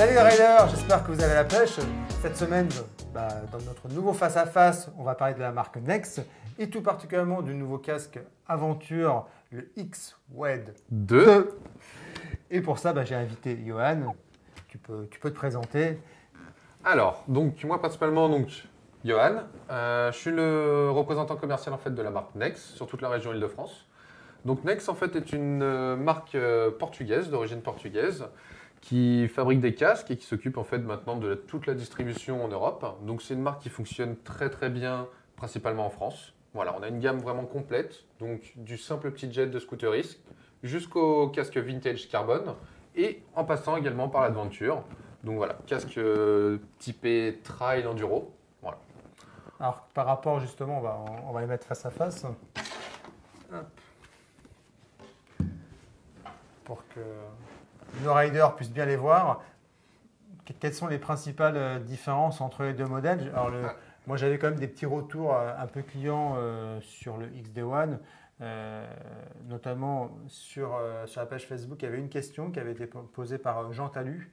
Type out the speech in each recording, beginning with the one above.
Salut les riders, j'espère que vous avez la pêche. Cette semaine, bah, dans notre nouveau face-à-face, on va parler de la marque Nex et tout particulièrement du nouveau casque Aventure, le X-Wed 2. Et pour ça, bah, j'ai invité Johan. Tu peux, tu peux te présenter. Alors, donc moi principalement, donc Johan, euh, je suis le représentant commercial en fait de la marque Nex sur toute la région Île-de-France. Donc Nex en fait est une euh, marque euh, portugaise d'origine portugaise qui fabrique des casques et qui s'occupe en fait maintenant de toute la distribution en Europe. Donc c'est une marque qui fonctionne très très bien principalement en France. Voilà, on a une gamme vraiment complète, donc du simple petit jet de scooterisme jusqu'au casque vintage carbone et en passant également par l'aventure. Donc voilà, casque euh, typé trail enduro. Voilà. Alors par rapport justement, on va, on va les mettre face à face. Pour que nos riders puissent bien les voir. Quelles sont les principales euh, différences entre les deux modèles? Alors le, Moi j'avais quand même des petits retours euh, un peu clients sur le XD1. Euh, notamment sur, euh, sur la page Facebook, il y avait une question qui avait été posée par euh, Jean Talu,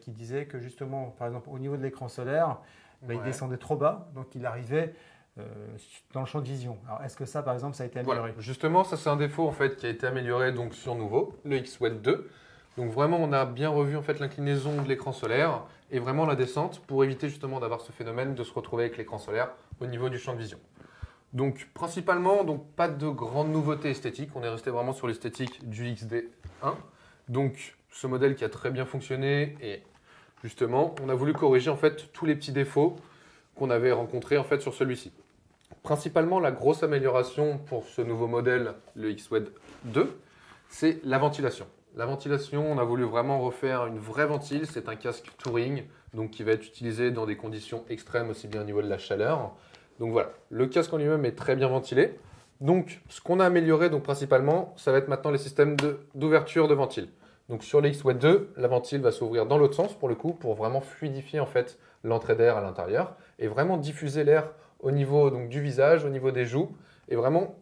qui disait que justement, par exemple, au niveau de l'écran solaire, bah, il descendait trop bas, donc il arrivait dans le champ de vision. Alors, est-ce que ça, par exemple, ça a été amélioré? Justement, ça c'est un défaut en fait qui a été amélioré donc sur nouveau, le X-Wed 2. Donc vraiment, on a bien revu en fait l'inclinaison de l'écran solaire et vraiment la descente pour éviter justement d'avoir ce phénomène de se retrouver avec l'écran solaire au niveau du champ de vision. Donc principalement, donc pas de grandes nouveautés esthétiques. On est resté vraiment sur l'esthétique du XD1. Donc ce modèle qui a très bien fonctionné et justement, on a voulu corriger en fait tous les petits défauts qu'on avait rencontrés en fait sur celui-ci. Principalement, la grosse amélioration pour ce nouveau modèle, le XWED 2, c'est la ventilation. La ventilation, on a voulu vraiment refaire une vraie ventile. C'est un casque touring, donc qui va être utilisé dans des conditions extrêmes, aussi bien au niveau de la chaleur, donc voilà, le casque en lui-même est très bien ventilé. Donc ce qu'on a amélioré donc, principalement, ça va être maintenant les systèmes d'ouverture de, ventile. Donc sur le X-Wet 2, la ventile va s'ouvrir dans l'autre sens pour le coup, pour vraiment fluidifier en fait l'entrée d'air à l'intérieur et vraiment diffuser l'air au niveau donc, du visage, au niveau des joues et vraiment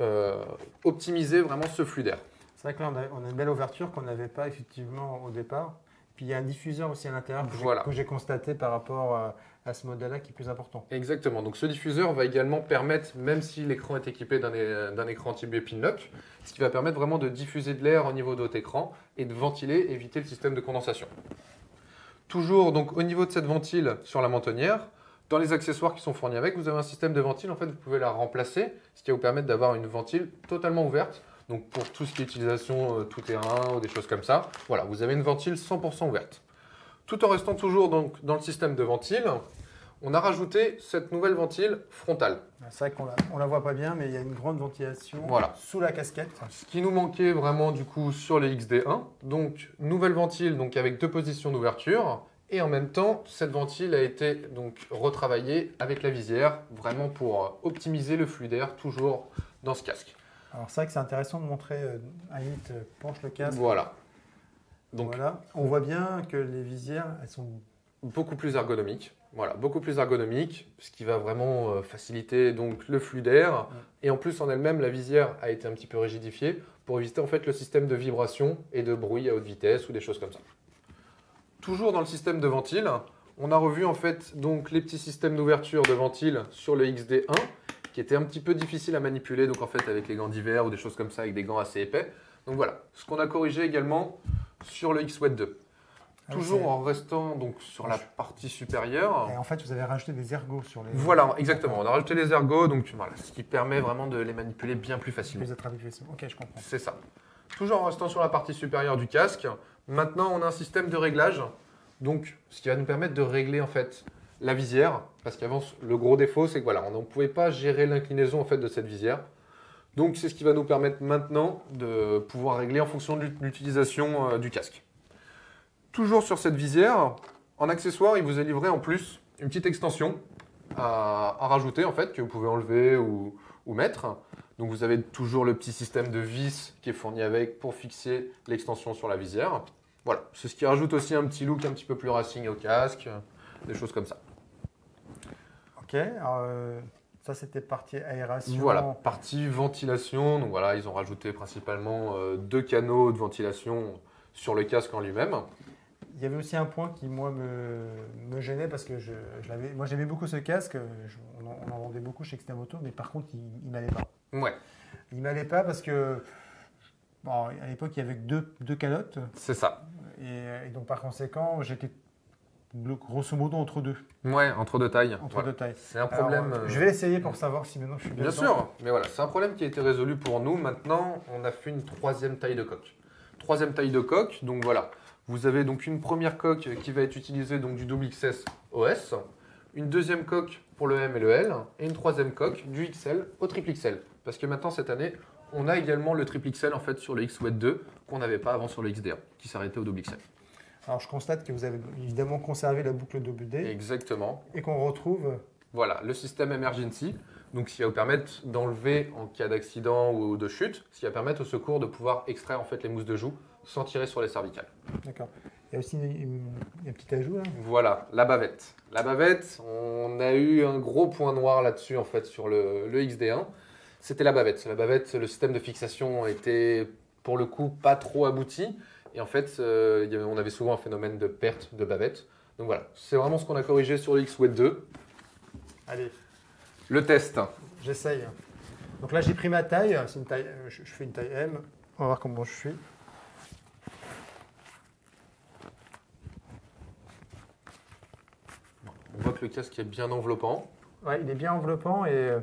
euh, optimiser vraiment ce flux d'air. C'est vrai que là on a, une belle ouverture qu'on n'avait pas effectivement au départ. Puis il y a un diffuseur aussi à l'intérieur que j'ai constaté par rapport à à ce modèle-là qui est plus important. Exactement. Donc ce diffuseur va également permettre, même si l'écran est équipé d'un écran type Pinlock, ce qui va permettre vraiment de diffuser de l'air au niveau de votre écran et de ventiler, éviter le système de condensation. Toujours donc au niveau de cette ventile sur la mentonnière, dans les accessoires qui sont fournis avec, vous avez un système de ventile. En fait, vous pouvez la remplacer, ce qui va vous permettre d'avoir une ventile totalement ouverte. Donc pour tout ce qui est utilisation euh, tout terrain ou des choses comme ça, voilà, vous avez une ventile 100% ouverte. Tout en restant toujours donc dans le système de ventile, on a rajouté cette nouvelle ventile frontale. C'est vrai qu'on la, la voit pas bien, mais il y a une grande ventilation sous la casquette. Ce qui nous manquait vraiment du coup sur les XD1. Donc nouvelle ventile donc avec deux positions d'ouverture. Et en même temps, cette ventile a été donc retravaillée avec la visière, vraiment pour optimiser le flux d'air toujours dans ce casque. Alors c'est vrai que c'est intéressant de montrer, euh, Anit euh, penche le casque. Voilà. Donc, voilà. On voit bien que les visières, elles sont beaucoup plus ergonomiques. Voilà, beaucoup plus ergonomiques, ce qui va vraiment euh, faciliter donc le flux d'air. Et en plus, en elle-même, la visière a été un petit peu rigidifiée pour éviter en fait le système de vibration et de bruit à haute vitesse ou des choses comme ça. Toujours dans le système de ventile, on a revu en fait donc les petits systèmes d'ouverture de ventile sur le XD1 qui étaient un petit peu difficiles à manipuler donc en fait avec les gants d'hiver ou des choses comme ça avec des gants assez épais. Donc voilà, ce qu'on a corrigé également, sur le X-Wet 2. Ah Toujours en restant donc sur la partie supérieure. Et en fait, vous avez rajouté des ergots sur les. Voilà, exactement. On a rajouté des ergots, donc voilà, ce qui permet vraiment de les manipuler bien plus facilement. Plus Ok, je comprends. C'est ça. Toujours en restant sur la partie supérieure du casque. Maintenant, on a un système de réglage, donc ce qui va nous permettre de régler en fait la visière, parce qu'avant, le gros défaut, c'est que voilà, on ne pouvait pas gérer l'inclinaison en fait de cette visière. Donc c'est ce qui va nous permettre maintenant de pouvoir régler en fonction de l'utilisation euh, du casque. Toujours sur cette visière, en accessoire, il vous est livré en plus une petite extension à, rajouter en fait, que vous pouvez enlever ou, mettre. Donc vous avez toujours le petit système de vis qui est fourni avec pour fixer l'extension sur la visière. Voilà, c'est ce qui rajoute aussi un petit look un petit peu plus racing au casque, des choses comme ça. Ok, euh, ça, c'était partie aération. Voilà, partie ventilation. Donc voilà, ils ont rajouté principalement euh, deux canaux de ventilation sur le casque en lui-même. il y avait aussi un point qui, moi, me, me gênait parce que je, je l'avais, moi, j'aimais beaucoup ce casque. je- on, en, on en vendait beaucoup chez Xtamoto, mais par contre, il, il m'allait pas. Ouais, Il m'allait pas parce que, bon, à l'époque, il y avait que deux, deux calottes. c'est ça. Et, et donc, par conséquent, j'étais grosso modo entre deux, Ouais, entre deux tailles. entre Voilà. deux tailles. C'est un problème. Alors, euh, je vais essayer pour savoir si maintenant je suis bien. Bien dedans. sûr, mais voilà, c'est un problème qui a été résolu pour nous. Maintenant, on a fait une troisième taille de coque. Troisième taille de coque, donc voilà. Vous avez donc une première coque qui va être utilisée donc du double XS OS, une deuxième coque pour le M et le L, et une troisième coque du XL au triple XL. Parce que maintenant, cette année, on a également le triple XL en fait sur le XWET 2 qu'on n'avait pas avant sur le XD1, qui s'arrêtait au double XL. Alors, je constate que vous avez évidemment conservé la boucle WD Exactement. et qu'on retrouve. Voilà, le système emergency, donc ce qui va vous permettre d'enlever en cas d'accident ou de chute, ce qui va permettre au secours de pouvoir extraire en fait les mousses de joue sans tirer sur les cervicales. D'accord. Il y a aussi une- une- un petit ajout là. Voilà, la bavette. La bavette, on a eu un gros point noir là-dessus en fait sur le, le XD1. C'était la bavette. La bavette, le système de fixation était pour le coup pas trop abouti. Et en fait, euh, on avait souvent un phénomène de perte de bavette. Donc voilà, c'est vraiment ce qu'on a corrigé sur le XWET 2. Allez, Le test. j'essaye. Donc là, j'ai pris ma taille. Une taille. euh, Je, je fais une taille M. On va voir comment je suis. On voit que le casque est bien enveloppant. Ouais, il est bien enveloppant et.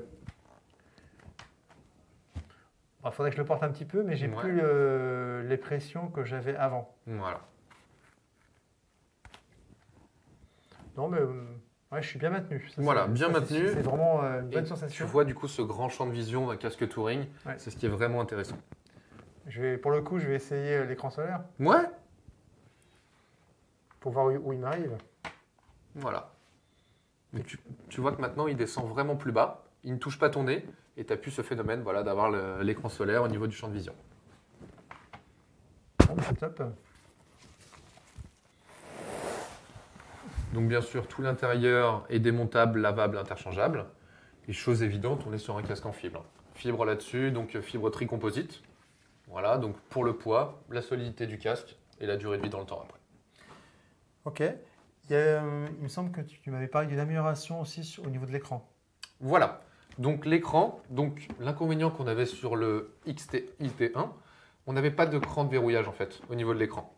Il faudrait que je le porte un petit peu, mais j'ai Ouais. plus euh, les pressions que j'avais avant. Voilà. Non, mais euh, ouais, je suis bien maintenu. Ça, Voilà, bien maintenu. C'est vraiment euh, une bonne Et sensation. Tu vois du coup ce grand champ de vision d'un casque touring, Ouais. c'est ce qui est vraiment intéressant. Je vais, pour le coup, je vais essayer euh, l'écran solaire Ouais. pour voir où, où il m'arrive. Voilà. Mais tu, tu vois que maintenant il descend vraiment plus bas, il ne touche pas ton nez, et tu as plus ce phénomène voilà, d'avoir l'écran solaire au niveau du champ de vision. Bon, bah, c'est top. Donc bien sûr, tout l'intérieur est démontable, lavable, interchangeable. Et chose évidente, on est sur un casque en fibre. Fibre là-dessus, donc euh, fibre tricomposite. Voilà, donc pour le poids, la solidité du casque et la durée de vie dans le temps après. Ok. Il, y a, euh, il me semble que tu, tu m'avais parlé d'une amélioration aussi sur- au niveau de l'écran. Voilà. Donc l'écran, donc l'inconvénient qu'on avait sur le XT, XT1, on n'avait pas de cran de verrouillage en fait au niveau de l'écran.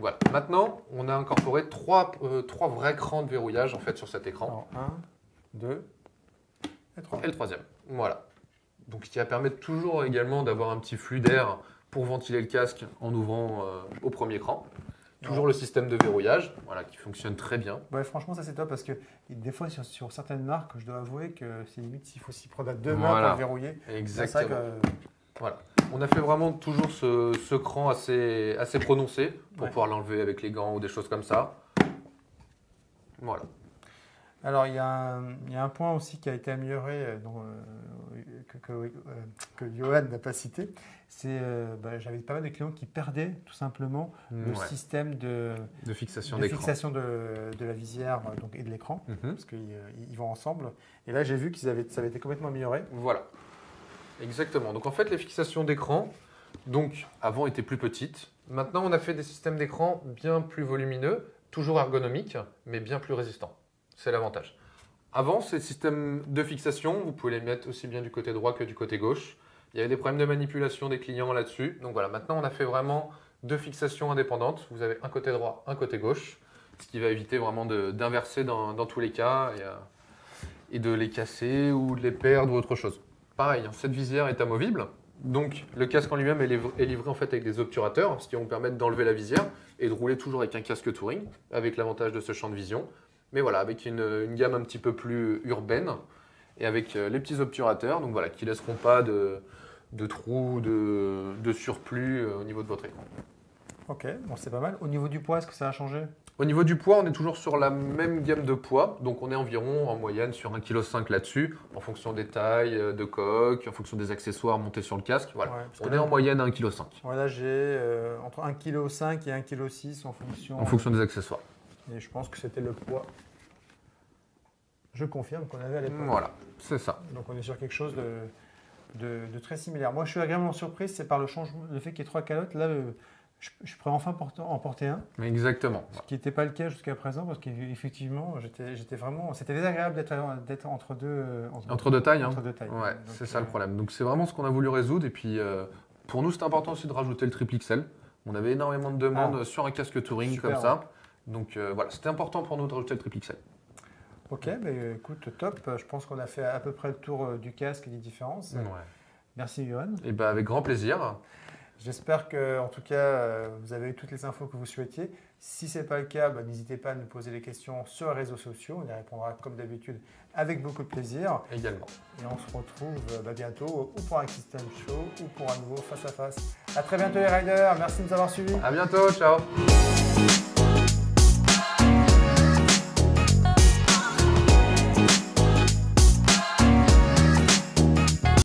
Voilà. Maintenant, on a incorporé trois, euh, trois vrais crans de verrouillage en fait sur cet écran. Alors, 1, 2 et 3. Et le troisième. Voilà. Donc ce qui va permettre toujours également d'avoir un petit flux d'air pour ventiler le casque en ouvrant euh, au premier cran. Toujours le système de verrouillage, voilà, qui fonctionne très bien. Ouais, franchement, ça c'est top parce que des fois, sur, sur certaines marques, je dois avouer que c'est limite s'il faut s'y prendre à deux mains Voilà. pour le verrouiller. Ça Exactement. que- On a fait vraiment toujours ce, ce cran assez, assez prononcé pour Ouais. pouvoir l'enlever avec les gants ou des choses comme ça. Voilà. Alors, il y, a un, il y a un point aussi qui a été amélioré euh, dont, euh, que, que, euh, que Johan n'a pas cité. C'est euh, bah, j'avais pas mal de clients qui perdaient tout simplement le Ouais. système de, De fixation de fixation de, de la visière euh, donc, et de l'écran. Mhm. Parce qu'ils ils vont ensemble. Et là, j'ai vu que ça avait été complètement amélioré. Voilà. Exactement. Donc en fait, les fixations d'écran, donc avant étaient plus petites. Maintenant, on a fait des systèmes d'écran bien plus volumineux, toujours ergonomiques, mais bien plus résistants. C'est l'avantage. Avant, ces systèmes de fixation, vous pouvez les mettre aussi bien du côté droit que du côté gauche. Il y avait des problèmes de manipulation des clients là-dessus. Donc voilà, maintenant on a fait vraiment deux fixations indépendantes. Vous avez un côté droit, un côté gauche, ce qui va éviter vraiment d'inverser dans, dans tous les cas et, euh, et de les casser ou de les perdre ou autre chose. Pareil, hein, cette visière est amovible. Donc le casque en lui-même est est livré en fait avec des obturateurs, ce qui vont permettre d'enlever la visière et de rouler toujours avec un casque touring, avec l'avantage de ce champ de vision. Mais voilà, avec une, une gamme un petit peu plus urbaine et avec euh, les petits obturateurs, donc voilà, qui laisseront pas de, de trous, de, de surplus euh, au niveau de votre écran. Ok, bon, c'est pas mal. Au niveau du poids, est-ce que ça a changé? Au niveau du poids, on est toujours sur la même gamme de poids, donc on est environ en moyenne sur 1,5 kg là-dessus, en fonction des tailles euh, de coque, en fonction des accessoires montés sur le casque. Voilà. Ouais, on là- est en moyenne à 1,5 kg Voilà, j'ai euh, entre 1,5 kg et 1,6 kg en fonction. en fonction des accessoires. Et je pense que c'était le poids. Je confirme qu'on avait à l'époque. Voilà, c'est ça. Donc on est sur quelque chose de, de, de très similaire. Moi, je suis agréablement surpris, c'est par le changement, le fait qu'il y ait trois calottes. Là, le, je, je pourrais enfin porter- en porter un, Exactement. ce qui n'était pas le cas jusqu'à présent, parce qu'effectivement, j'étais vraiment, c'était désagréable d'être entre deux, euh, Entre deux tailles. hein. entre deux tailles. Ouais, c'est ça le euh, problème. Donc c'est vraiment ce qu'on a voulu résoudre. Et puis euh, pour nous, c'était important aussi de rajouter le triple XL. On avait énormément de demandes Ah. sur un casque touring Super, comme ça. Donc euh, voilà, c'était important pour nous de rajouter le triple XL. Ok, mais écoute, top. Je pense qu'on a fait à peu près le tour euh, du casque et des différences. Merci, Johan. Et ben avec grand plaisir. J'espère que, en tout cas, euh, vous avez eu toutes les infos que vous souhaitiez. Si ce n'est pas le cas, bah, n'hésitez pas à nous poser des questions sur les réseaux sociaux. On y répondra comme d'habitude avec beaucoup de plaisir. Également. Et on se retrouve bah, bientôt ou pour un System Show ou pour un nouveau face à face. À très bientôt les riders. Merci de nous avoir suivis. À bientôt, ciao.